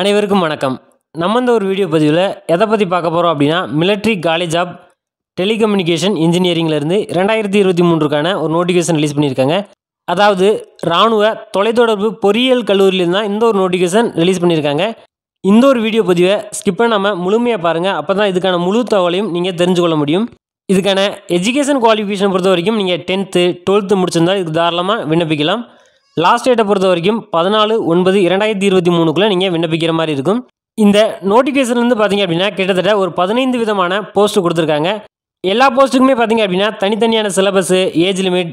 அனைவருக்கும் வணக்கம். நம்ம இந்த ஒரு வீடியோ பதிவில் எதை பற்றி பார்க்க போகிறோம் அப்படின்னா மிலிட்ரி காலேஜ் ஆஃப் டெலிகம்யூனிகேஷன் இன்ஜினியரிங்லேருந்து ரெண்டாயிரத்தி இருபத்தி மூன்றுக்கான ஒரு நோட்டிஃபிகேஷன் ரிலீஸ் பண்ணியிருக்காங்க. அதாவது இராணுவ தொலைத்தொடர்பு பொறியியல் கல்லூரியிலேருந்து தான் இந்த ஒரு நோட்டிஃபிகேஷன் ரிலீஸ் பண்ணியிருக்காங்க. இந்த ஒரு வீடியோ பதிவை ஸ்கிப் பண்ணாமல் முழுமையாக பாருங்கள் அப்போ தான் இதுக்கான முழு தகவலையும் நீங்கள் தெரிஞ்சுக்கொள்ள முடியும். இதுக்கான எஜுகேஷன் குவாலிஃபிகேஷன் பொறுத்த வரைக்கும் நீங்கள் டென்த்து டுவெல்த்து முடிச்சிருந்தால் இதுக்கு தாராளமாக விண்ணப்பிக்கலாம். லாஸ்ட் டேட்டை பொறுத்த வரைக்கும் பதினாலு ஒன்பது இரண்டாயிரத்தி இருபத்தி மூணுக்குள்ளே நீங்கள் விண்ணப்பிக்கிற மாதிரி இருக்கும். இந்த நோட்டிஃபிகேஷன்லேருந்து பார்த்தீங்க அப்படின்னா கிட்டத்தட்ட ஒரு பதினைந்து விதமான போஸ்ட் கொடுத்துருக்காங்க. எல்லா போஸ்ட்டுக்குமே பார்த்தீங்க அப்படின்னா தனித்தனியான சிலபஸு ஏஜ் லிமிட்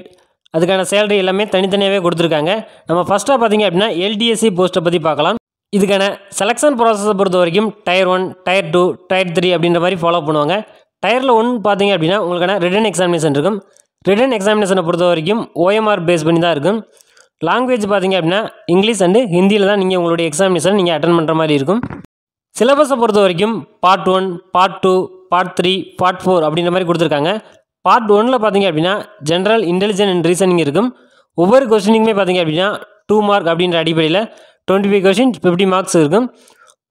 அதுக்கான சேலரி எல்லாமே தனித்தனியாகவே கொடுத்துருக்காங்க. நம்ம ஃபஸ்ட்டாக பார்த்தீங்க அப்படின்னா எல்டிஎஸ்சி போஸ்ட்டை பற்றி பார்க்கலாம். இதுக்கான செலெக்ஷன் ப்ராசஸை பொறுத்த வரைக்கும் tier one tier two tier three அப்படின்ற மாதிரி ஃபாலோ பண்ணுவாங்க. டயரில் ஒன் பார்த்தீங்க அப்படின்னா உங்களுக்கான ரிட்டன் எக்ஸாமினேஷன் இருக்கும். ரிட்டன் எக்ஸாமினேஷனை பொறுத்த வரைக்கும் ஓஎம்ஆர் பேஸ் பண்ணி தான் இருக்கும். லாங்குவேஜ் பார்த்தீங்க அப்படின்னா இங்கிலீஷ் அண்டு ஹிந்தியில் தான் நீங்கள் உங்களுடைய எக்ஸாமினேஷன் நீங்கள் அட்டன் பண்ணுற மாதிரி இருக்கும். சிலபஸை பொறுத்த வரைக்கும் part one part two part three part four அப்படின்ற மாதிரி கொடுத்துருக்காங்க. பார்ட் ஒனில் பார்த்தீங்க அப்படின்னா ஜென்ரல் இன்டெலிஜென்ட் அண்ட் ரீசனிங் இருக்கும். ஒவ்வொரு கொஸ்டினுக்குமே பார்த்தீங்க அப்படின்னா டூ மார்க் அப்படின்ற அடிப்படையில் twenty five question fifty marks இருக்கும்.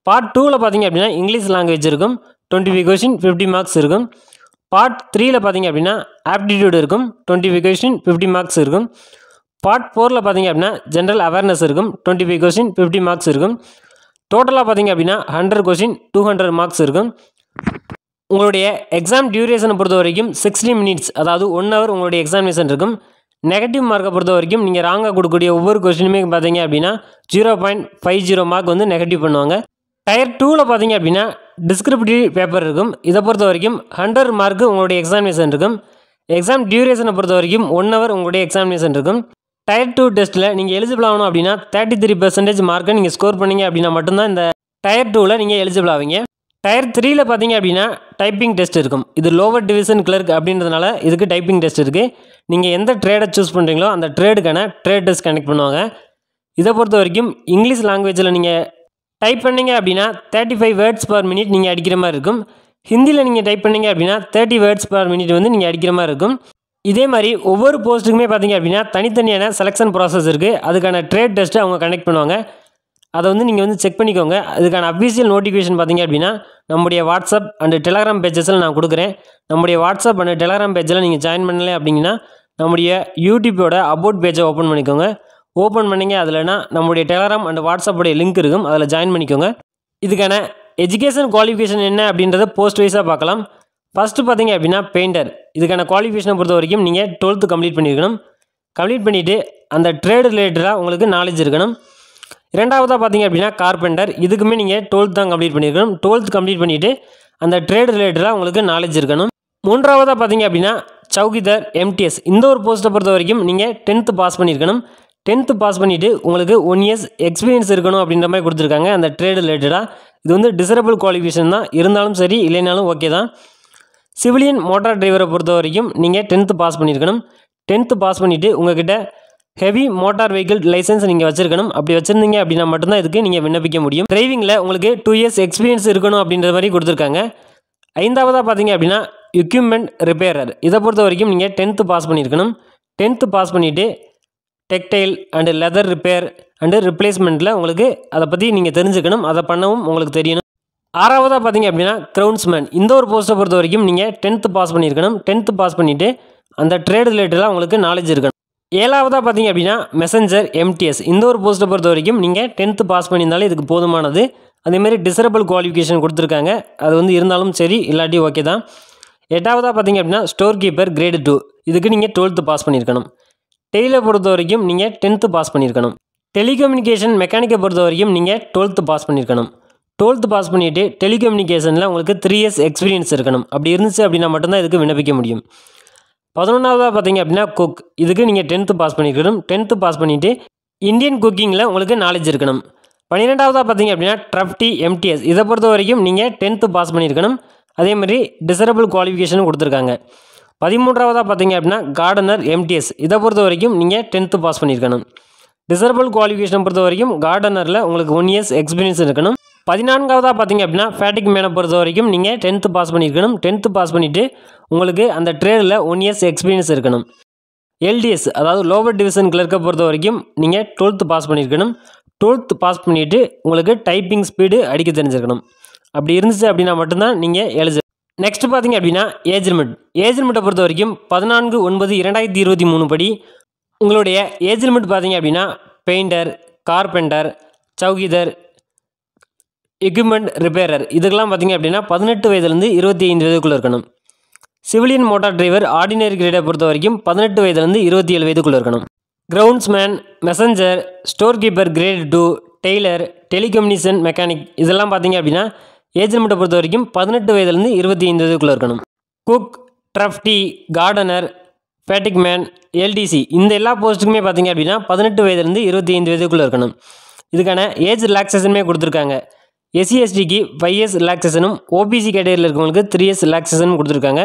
பார்ட் டூவில் பார்த்தீங்க அப்படின்னா இங்கிலீஷ் லாங்குவேஜ் இருக்கும். Twenty five question fifty marks இருக்கும். பார்ட் த்ரீயில் பார்த்தீங்க அப்படின்னா ஆப்டிடியூட் இருக்கும். Twenty five question fifty marks இருக்கும். பார்ட் ஃபோரில் பார்த்தீங்க அப்படின்னா ஜென்ரல் அவேர்னஸ் இருக்கும் twenty five question fifty marks இருக்கும் டோட்டலாக பார்த்தீங்க அப்படின்னா hundred question two hundred marks இருக்கும். உங்களுடைய எக்ஸாம் டியூரேஷனை பொறுத்த வரைக்கும் சிக்ஸ்டி மினிட்ஸ் அதாவது ஒன் ஹவர் உங்களுடைய எக்ஸாமினேஷன் இருக்கும். நெகட்டிவ் மார்க்கை பொறுத்த வரைக்கும் நீங்கள் ராங்காக கொடுக்கக்கூடிய ஒவ்வொரு கொஸ்டினுமே பார்த்தீங்க அப்படின்னா zero point five zero mark வந்து நெகட்டிவ் பண்ணுவாங்க. டயர் டூவில் பார்த்தீங்க அப்படின்னா டிஸ்கிரிப்டிவ் பேப்பர் இருக்கும். இதை பொறுத்த வரைக்கும் ஹண்ட்ரட் மார்க்கு உங்களுடைய எக்ஸாமினேஷன் இருக்கும். எக்ஸாம் டியூரேஷனை பொறுத்த வரைக்கும் ஒன் ஹவர் உங்களுடைய எக்ஸாமினேஷன் இருக்கும். டயர் டூ டெஸ்ட்டில் நீங்கள் எலிஜிபிள் ஆகணும் அப்படின்னா தேர்ட்டி த்ரீ பர்சன்டேஜ் மார்க்கை நீங்கள் ஸ்கோர் பண்ணீங்க அப்படின்னா மட்டும்தான் இந்த டயர் டூவில் நீங்கள் எலிஜிபிள் ஆவீங்க. டயர் த்ரீயில் பார்த்தீங்க அப்படின்னா டைப்பிங் டெஸ்ட் இருக்கும். இது லோவர் டிவிஷன் கிளர்க் அப்படின்றதுனால இதுக்கு டைப்பிங் டெஸ்ட் இருக்குது நீங்கள் எந்த ட்ரேடை சூஸ் பண்ணுறீங்களோ அந்த ட்ரேடுக்கான ட்ரேட் டெஸ்ட் கனெக்ட் பண்ணுவாங்க. இதை பொறுத்த வரைக்கும் இங்கிலீஷ் லாங்குவேஜில் நீங்கள் டைப் பண்ணீங்க அப்படின்னா thirty five words per minute நீங்கள் அடிக்கிற மாதிரி இருக்கும். ஹிந்தியில் நீங்கள் டைப் பண்ணீங்க அப்படின்னா தேர்ட்டி வேர்ட்ஸ் பர் மினிட் வந்து நீங்கள் அடிக்கிற மாதிரி இருக்கும். இதே மாதிரி ஒவ்வொரு போஸ்ட்டுக்குமே பார்த்தீங்க அப்படின்னா தனித்தனியான செலெக்ஷன் ப்ராசஸ் இருக்குது அதுக்கான ட்ரேட் டெஸ்ட்டை அவங்க கனெக்ட் பண்ணுவாங்க. அதை வந்து நீங்கள் வந்து செக் பண்ணிக்கோங்க. அதுக்கான அஃபீஷியல் நோட்டிஃபிகேஷன் பார்த்தீங்க அப்படின்னா நம்முடைய வாட்ஸ்அப் அண்ட் டெலகிராம் பேஜஸில் நான் கொடுக்குறேன். நம்முடைய வாட்ஸ்அப் அண்ட் டெலகிராம் பேஜில் நீங்கள் ஜாயின் பண்ணலை அப்படிங்கன்னா நம்முடைய யூடியூப்போட அபவுட் பேஜை ஓப்பன் பண்ணிக்கோங்க. ஓப்பன் பண்ணிங்க. அதில்னா நம்முடைய டெலகிராம் அண்ட் வாட்ஸ்அப்புடைய லிங்க் இருக்கும். அதில் ஜாயின் பண்ணிக்கோங்க. இதுக்கான எஜுகேஷன் குவாலிஃபிகேஷன் என்ன அப்படின்றத போஸ்ட் வைஸாக பார்க்கலாம். ஃபஸ்ட்டு பார்த்தீங்க அப்படின்னா பெயிண்டர் இதுக்கான குவாலிஃபிகேஷனை பொறுத்த வரைக்கும் நீங்கள் டுவெல்த்து கம்ப்ளீட் பண்ணியிருக்கணும். கம்ப்ளீட் பண்ணிவிட்டு அந்த ட்ரேடு ரிலேட்டடாக உங்களுக்கு நாலேஜ் இருக்கணும். இரண்டாவதாக பார்த்தீங்க அப்படின்னா கார்பெண்டர் இதுக்குமே நீங்கள் டுவெல்த் தான் கம்ப்ளீட் பண்ணியிருக்கணும். டுவெல்த் கம்ப்ளீட் பண்ணிவிட்டு அந்த ட்ரேடு ரிலேட்டடாக உங்களுக்கு நாலேஜ் இருக்கணும். மூன்றாவதாக பார்த்தீங்க அப்படின்னா சௌகிதர் எம்டிஎஸ் இந்த ஒரு போஸ்ட்டை பொறுத்த வரைக்கும் நீங்கள் டென்த்து பாஸ் பண்ணியிருக்கணும். டென்த்து பாஸ் பண்ணிவிட்டு உங்களுக்கு ஒன் இயர்ஸ் எக்ஸ்பீரியன்ஸ் இருக்கணும் அப்படின்ற மாதிரி கொடுத்துருக்காங்க அந்த ட்ரேடு ரிலேட்டடாக இது வந்து டிசரபிள் குவாலிஃபிகேஷன் தான். இருந்தாலும் சரி இல்லைனாலும் ஓகே தான். சிவிலியன் மோட்டார் டிரைவரை பொறுத்த வரைக்கும் நீங்கள் டென்த்து பாஸ் பண்ணியிருக்கணும். டென்த்து பாஸ் பண்ணிவிட்டு உங்ககிட்ட ஹெவி மோட்டார் வெஹிக்கிள் லைசன்ஸ் நீங்கள் வச்சிருக்கணும். அப்படி வச்சுருந்தீங்க அப்படின்னா மட்டும்தான் இதுக்கு நீங்கள் விண்ணப்பிக்க முடியும். டிரைவிங்கில் உங்களுக்கு டூ இயர்ஸ் எக்ஸ்பீரியன்ஸ் இருக்கணும் அப்படின்ற மாதிரி கொடுத்துருக்காங்க. ஐந்தாவதாக பார்த்தீங்க அப்படின்னா எக்யூப்மெண்ட் ரிப்பேரர் இதை பொறுத்த வரைக்கும் நீங்கள் டென்த்து பாஸ் பண்ணியிருக்கணும் டென்த்து பாஸ் பண்ணிவிட்டு textile and leather repair and ரிப்ளேஸ்மெண்ட்டில் உங்களுக்கு அதை பற்றி நீங்கள் தெரிஞ்சுக்கணும். அதை பண்ணவும் உங்களுக்கு தெரியணும். ஆறாவதாக பார்த்தீங்க அப்படின்னா க்ரௌண்ட்ஸ்மேன் இந்த ஒரு போஸ்ட்டை பொறுத்த வரைக்கும் நீங்கள் டென்த்து பாஸ் பண்ணியிருக்கணும். டென்த்து பாஸ் பண்ணிவிட்டு அந்த ட்ரேட் ரிலேட்டடாக உங்களுக்கு நாலேஜ் இருக்கணும். ஏழாவதாக பார்த்தீங்க அப்படின்னா மெசஞ்சர் எம்டிஎஸ் இந்த ஒரு போஸ்ட்டை பொறுத்த வரைக்கும் நீங்கள் டென்த்து பாஸ் பண்ணியிருந்தாலே இதுக்கு போதுமானது. அதேமாரி டிசரபிள் குவாலிஃபிகேஷன் கொடுத்துருக்காங்க. அது வந்து இருந்தாலும் சரி இல்லாட்டி ஓகே தான். எட்டாவதாக பார்த்தீங்க அப்படின்னா ஸ்டோர் கீப்பர் கிரேடு டூ இதுக்கு நீங்கள் டுவெல்த்து பாஸ் பண்ணியிருக்கணும். டெய்லை பொறுத்த வரைக்கும் நீங்கள் டென்த்து பாஸ் பண்ணியிருக்கணும். டெலிகம்யூனிகேஷன் மெக்கானிக்கை பொறுத்த வரைக்கும் நீங்கள் டுவெல்த்து பாஸ் பண்ணியிருக்கணும். டுவெல்த்து பாஸ் பண்ணிவிட்டு டெலிகம்யூனிகேஷனில் உங்களுக்கு த்ரீ இயர்ஸ் எக்ஸ்பீரியன்ஸ் இருக்கணும். அப்படி இருந்துச்சு அப்படின்னா மட்டும்தான் இதுக்கு விண்ணப்பிக்க முடியும். பதினொன்றாவதாக பார்த்தீங்க அப்படின்னா குக் இதுக்கு நீங்கள் டென்த்து பாஸ் பண்ணியிருக்கணும் டென்த்து பாஸ் பண்ணிவிட்டு இந்தியன் குக்கிங்கில் உங்களுக்கு நாலேஜ் இருக்கணும். பன்னிரெண்டாவதாக பார்த்தீங்க அப்படின்னா ட்ரஃப்டி எம்டிஎஸ் இதை பொறுத்த வரைக்கும் நீங்கள் டென்த்து பாஸ் பண்ணியிருக்கணும் அதே மாதிரி டிசரபிள் குவாலிஃபிகேஷனும் கொடுத்துருக்காங்க. பதிமூன்றாவதாக பார்த்தீங்க அப்படின்னா கார்டனர் எம்டிஎஸ் இதை பொறுத்த வரைக்கும் நீங்கள் டென்த்து பாஸ் பண்ணியிருக்கணும் டிசரபிள் குவாலிஃபிகேஷன் பொறுத்த வரைக்கும் கார்டனரில் உங்களுக்கு ஒன் இயர்ஸ் எக்ஸ்பீரியன்ஸ் இருக்கணும். பதினான்காவதாக பார்த்தீங்க அப்படின்னா ஃபேட்டிக் மேனை பொறுத்த வரைக்கும் நீங்கள் டென்த்து பாஸ் பண்ணியிருக்கணும். டென்த்து பாஸ் பண்ணிவிட்டு உங்களுக்கு அந்த ட்ரேடில் ஒன் இயர்ஸ் எக்ஸ்பீரியன்ஸ் இருக்கணும். எல்டிஎஸ் அதாவது லோவர் டிவிஷன் கிளர்க்கை பொறுத்த வரைக்கும் நீங்கள் டுவெல்த்து பாஸ் பண்ணியிருக்கணும். டுவெல்த்து பாஸ் பண்ணிவிட்டு உங்களுக்கு டைப்பிங் ஸ்பீடு அடிக்க தெரிஞ்சிருக்கணும். அப்படி இருந்துச்சு அப்படின்னா மட்டும்தான் நீங்கள் எழுது நெக்ஸ்ட் பார்த்தீங்க அப்படின்னா ஏஜ் லிமிட் ஏஜ் லிமிட்டை பொறுத்த வரைக்கும் பதினான்கு ஒன்பது இரண்டாயிரத்தி இருபத்தி மூணு படி உங்களுடைய ஏஜ் லிமிட் பார்த்தீங்க அப்படின்னா painter carpenter chowkidar equipment repairer. இதுக்கெல்லாம் பார்த்தீங்க அப்படின்னா பதினெட்டு வயதுலேருந்து இருபத்தி ஐந்து வயதுக்குள்ளே இருக்கணும். சிவிலியன் மோட்டார் டிரைவர் ஆர்டினரி கிரேடை பொறுத்த வரைக்கும் பதினெட்டு வயதுலேருந்து இருபத்தி ஏழு வயதுக்குள்ளே இருக்கணும். Groundsman messenger store keeper grade two tailor telecommunication mechanic இதெல்லாம் பார்த்தீங்க அப்படின்னா ஏஜ் லிமிட்டை பொறுத்த வரைக்கும் பதினெட்டு வயதுலேருந்து இருபத்தி ஐந்து வயதுக்குள்ளே இருக்கணும். குக் ட்ரஃப்டி கார்டனர் ஃபேட்டிக் மேன் எல்டிசி இந்த எல்லா போஸ்ட்டுக்குமே பார்த்தீங்க அப்படின்னா பதினெட்டு வயதுலேருந்து இருபத்தி ஐந்து வயதுக்குள்ளே இருக்கணும். இதுக்கான ஏஜ் ரிலாக்ஸேஷனுமே கொடுத்துருக்காங்க. எஸ்சி எஸ்டிக்கு ஃபைவ் இயர்ஸ் ரிலாக்ஸேஷனும் ஓபிசி கேட்டகரியில் இருக்கவங்களுக்கு த்ரீ இயர்ஸ் ரிலாக்ஸேஷனும் கொடுத்துருக்காங்க.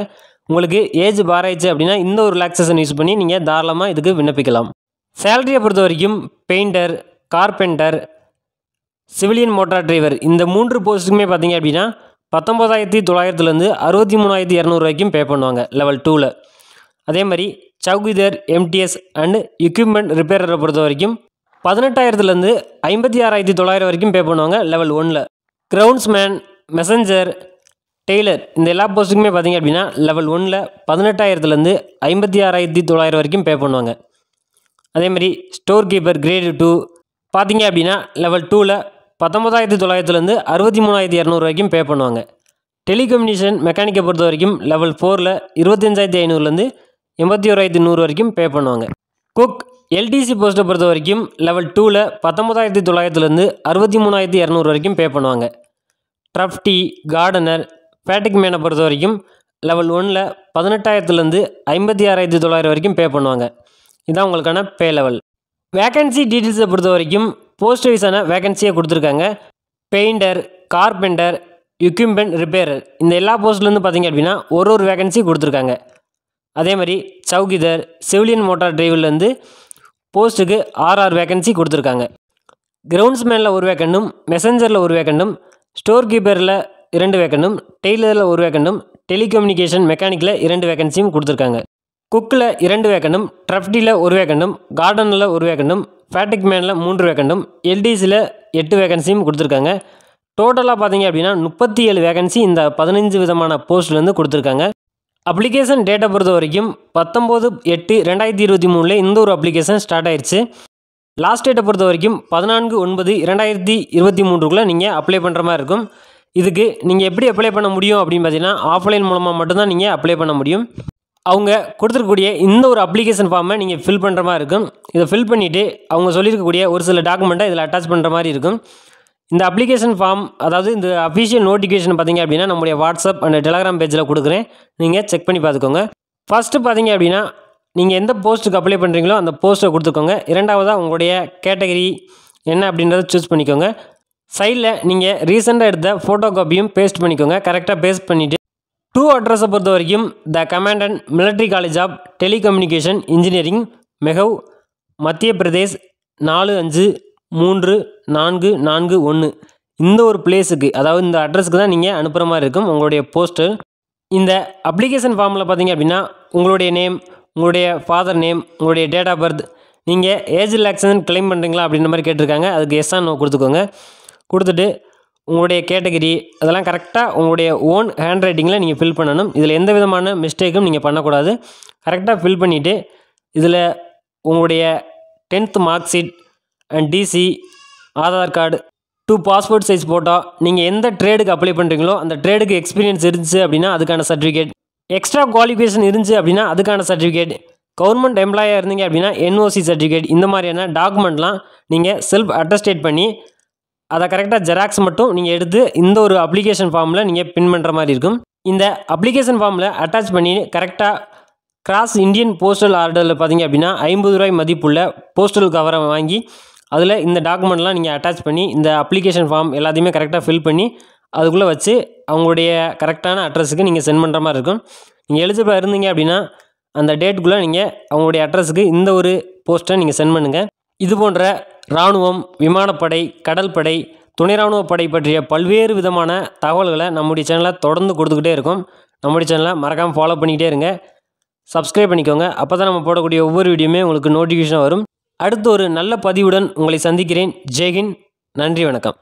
உங்களுக்கு ஏஜ் பாராயிடுச்சு அப்படின்னா இந்த ஒரு ரிலாக்ஸேஷன் யூஸ் பண்ணி நீங்கள் தாராளமாக இதுக்கு விண்ணப்பிக்கலாம். சேலரியை பொறுத்த வரைக்கும் painter carpenter civilian motor driver இந்த மூன்று போஸ்ட்டுக்குமே பார்த்தீங்க அப்படின்னா பத்தொம்போதாயிரத்தி தொள்ளாயிரத்துலேருந்து அறுபத்தி மூணாயிரத்தி இரநூறு வரைக்கும் பே பண்ணுவாங்க லெவல் டூவில் அதே மாதிரி சவுகிதர் எம்டிஎஸ் அண்டு எக்யூப்மெண்ட் ரிப்பேரரை பொறுத்த வரைக்கும் பதினெட்டாயிரத்துலேருந்து ஐம்பத்தி ஆறாயிரத்தி தொள்ளாயிரம் வரைக்கும் பே பண்ணுவாங்க லெவல் ஒனில் கிரவுண்ட்ஸ்மேன் மெசஞ்சர் டெய்லர் இந்த எல்லா போஸ்ட்டுக்குமே பார்த்தீங்க அப்படின்னா லெவல் ஒனில் பதினெட்டாயிரத்துலேருந்து ஐம்பத்தி ஆறாயிரத்தி தொள்ளாயிரம் வரைக்கும் பே பண்ணுவாங்க. அதே மாதிரி ஸ்டோர் கீப்பர் கிரேடு டூ பார்த்தீங்க அப்படின்னா லெவல் டூவில் பத்தொம்பதாயிரத்தி தொள்ளாயிரத்துலேருந்து அறுபத்தி மூணாயிரத்தி இரநூறு வரைக்கும் பே பண்ணுவாங்க. டெலிகம்யூனிகேஷன் மெக்கானிக்கை பொறுத்த வரைக்கும் லெவல் ஃபோரில் இருபத்தஞ்சாயிரத்தி ஐநூறுலேருந்து எண்பத்தி ஓராயிரத்தி நூறு வரைக்கும் பே பண்ணுவாங்க. குக் எல்டிசி போஸ்ட்டை பொறுத்த வரைக்கும் லெவல் டூவில் பத்தொம்பதாயிரத்தி தொள்ளாயிரத்துலேருந்து அறுபத்தி மூணாயிரத்தி இரநூறு வரைக்கும் பே பண்ணுவாங்க. ட்ரஃப்டி கார்டனர் ஃபேட்டிக் மேனை பொறுத்த வரைக்கும் லெவல் ஒனில் பதினெட்டாயிரத்துலேருந்து ஐம்பத்தி ஆறாயிரத்தி தொள்ளாயிரம் வரைக்கும் பே பண்ணுவாங்க. இதுதான் உங்களுக்கான பே லெவல் வேகன்சி டீட்டெயில்ஸை பொறுத்த வரைக்கும் போஸ்ட் வைஸான வேகன்சியை கொடுத்துருக்காங்க. பெயிண்டர் கார்பெண்டர் எக்யூப்மெண்ட் ரிப்பேரர் இந்த எல்லா போஸ்ட்லேருந்து பார்த்திங்க அப்படின்னா ஒரு ஒரு வேகன்சி கொடுத்துருக்காங்க. அதே மாதிரி சௌகிதர் சிவிலியன் மோட்டார் டிரைவிலேருந்து போஸ்ட்டுக்கு ஆறு ஆறு வேகன்சி கொடுத்துருக்காங்க கிரவுண்ட்ஸ்மேனில் ஒரு வேக்கண்டும் மெசஞ்சரில் ஒரு வேக்கண்டும் ஸ்டோர் கீப்பரில் இரண்டு வேக்கண்டும் டெய்லரில் ஒரு வேக்கண்டும் டெலிகம்யூனிகேஷன் மெக்கானிக்கில் இரண்டு வேகன்சியும் கொடுத்துருக்காங்க. குக்கில் இரண்டு வேக்கண்டும் ட்ரஃப்டியில் ஒரு வேக்கண்டும் கார்டனில் ஒரு வேக்கண்டும் ஃபேட்டிக் மேனில் மூன்று வேக்கண்டும் எல்டிசியில் எட்டு வேகன்சியும் கொடுத்துருக்காங்க. டோட்டலாக பார்த்தீங்க அப்படின்னா முப்பத்தி ஏழு வேகன்சி இந்த பதினஞ்சு விதமான போஸ்ட்லேருந்து கொடுத்துருக்காங்க. அப்ளிகேஷன் டேட்டை பொறுத்த வரைக்கும் பத்தொம்போது எட்டு ரெண்டாயிரத்தி இருபத்தி மூணில் இந்த ஒரு அப்ளிகேஷன் ஸ்டார்ட் ஆயிடுச்சு லாஸ்ட் டேட்டை பொறுத்த வரைக்கும் பதினான்கு ஒன்பது இரண்டாயிரத்தி இருபத்தி மூன்றுக்குள்ளே நீங்கள் அப்ளை பண்ணுற மாதிரி இருக்கும். இதுக்கு நீங்கள் எப்படி அப்ளை பண்ண முடியும் அப்படின்னு பார்த்தீங்கன்னா ஆஃப்லைன் மூலமாக மட்டும்தான் நீங்கள் அப்ளை பண்ண முடியும். அவங்க கொடுத்துருக்கக்கூடிய இந்த ஒரு அப்ளிகேஷன் ஃபார்மை நீங்கள் ஃபில் பண்ணுற மாதிரி இருக்கும். இதை ஃபில் பண்ணிவிட்டு அவங்க சொல்லியிருக்கக்கூடிய ஒரு சில டாக்குமெண்ட்டை இதில் அட்டாச் பண்ணுற மாதிரி இருக்கும். இந்த அப்ளிகேஷன் ஃபார்ம் அதாவது இந்த அஃபிஷியல் நோட்டிஃபிகேஷன் பார்த்தீங்க அப்படின்னா நம்முடைய வாட்ஸ்அப் அண்ட் டெலகிராம் பேஜில் கொடுக்குறேன். நீங்கள் செக் பண்ணி பார்த்துக்கோங்க. ஃபஸ்ட்டு பார்த்தீங்க அப்படின்னா நீங்கள் எந்த போஸ்ட்டுக்கு அப்ளை பண்ணுறீங்களோ அந்த போஸ்ட்டை கொடுத்துக்கோங்க. இரண்டாவதாக உங்களுடைய கேட்டகரி என்ன அப்படின்றத சூஸ் பண்ணிக்கோங்க. சைடில் நீங்கள் ரீசெண்டாக எடுத்த ஃபோட்டோ காப்பியும் பேஸ்ட் பண்ணிக்கோங்க. கரெக்டாக பேஸ்ட் பண்ணிவிட்டு டூ அட்ரஸை பொறுத்த வரைக்கும் the commandant military college of telecommunication engineering Mhow Madhya Pradesh நாலு அஞ்சு மூன்று நான்கு நான்கு ஒன்று இந்த ஒரு பிளேஸுக்கு அதாவது இந்த அட்ரஸ்க்கு தான் நீங்கள் அனுப்புகிற மாதிரி இருக்கும் உங்களுடைய போஸ்ட்டு இந்த அப்ளிகேஷன் ஃபார்மில் பார்த்தீங்க அப்படின்னா உங்களுடைய நேம் உங்களுடைய ஃபாதர் நேம் உங்களுடைய டேட் ஆஃப் பர்த் நீங்கள் ஏஜ் ரிலாக்ஸேஷன் கிளைம் பண்ணுறீங்களா அப்படின்ற மாதிரி கேட்டிருக்காங்க. அதுக்கு எஸ் நோ கொடுத்துக்கோங்க. கொடுத்துட்டு உங்களுடைய கேட்டகரி அதெல்லாம் கரெக்டாக உங்களுடைய ஓன் ஹேண்ட் ரைட்டிங்கில் நீங்கள் ஃபில் பண்ணணும். இதில் எந்த விதமான மிஸ்டேக்கும் நீங்கள் பண்ணக்கூடாது. கரெக்டாக ஃபில் பண்ணிவிட்டு இதில் உங்களுடைய tenth mark sheet and TC Aadhaar card two passport size photo நீங்கள் எந்த ட்ரேடுக்கு அப்ளை பண்ணுறீங்களோ அந்த ட்ரேடுக்கு எக்ஸ்பீரியன்ஸ் இருந்துச்சு அப்படின்னா அதுக்கான சர்டிஃபிகேட் எக்ஸ்ட்ரா குவாலிஃபிகேஷன் இருந்துச்சு அப்படின்னா அதுக்கான சர்டிஃபிகேட் கவர்மெண்ட் எம்ப்ளாயாக இருந்தீங்க அப்படின்னா என்ஓசி சர்டிஃபிகேட் இந்த மாதிரியான டாக்குமெண்ட்லாம் நீங்கள் செல்ஃப் அட்டஸ்டேட் பண்ணி அதை கரெக்டாக ஜெராக்ஸ் மட்டும் நீங்கள் எடுத்து இந்த ஒரு அப்ளிகேஷன் ஃபார்மில் நீங்கள் பின் பண்ணுற மாதிரி இருக்கும். இந்த அப்ளிகேஷன் ஃபார்மில் அட்டாச் பண்ணி கரெக்டாக கிராஸ் இந்தியன் போஸ்டல் ஆர்டரில் பார்த்தீங்க அப்படின்னா ஐம்பது ரூபாய் மதிப்புள்ள போஸ்டல் கவரை வாங்கி அதில் இந்த டாக்குமெண்ட்லாம் நீங்கள் அட்டாச் பண்ணி இந்த அப்ளிகேஷன் ஃபார்ம் எல்லாத்தையுமே கரெக்டாக ஃபில் பண்ணி அதுக்குள்ளே வச்சு அவங்களுடைய கரெக்டான அட்ரஸுக்கு நீங்கள் சென்ட் பண்ணுற மாதிரி இருக்கும். நீங்கள் எலிஜிபிளாக இருந்தீங்க அப்படின்னா அந்த டேட்டுக்குள்ளே நீங்கள் அவங்களுடைய அட்ரஸுக்கு இந்த ஒரு போஸ்ட்டை நீங்கள் சென்ட் பண்ணுங்கள் இது போன்ற இராணுவம் விமானப்படை கடல்படை துணை இராணுவ படை பற்றிய பல்வேறு விதமான தகவல்களை நம்முடைய சேனலில் தொடர்ந்து கொடுத்துக்கிட்டே இருக்கும். நம்முடைய சேனலை மறக்காமல் ஃபாலோ பண்ணிக்கிட்டே இருங்க. சப்ஸ்கிரைப் பண்ணிக்கோங்க. அப்போ தான் நம்ம போடக்கூடிய ஒவ்வொரு வீடியோமே உங்களுக்கு நோட்டிஃபிகேஷன் வரும். அடுத்து ஒரு நல்ல பதிவுடன் உங்களை சந்திக்கிறேன். ஜெய்ஹிந்த். நன்றி வணக்கம்.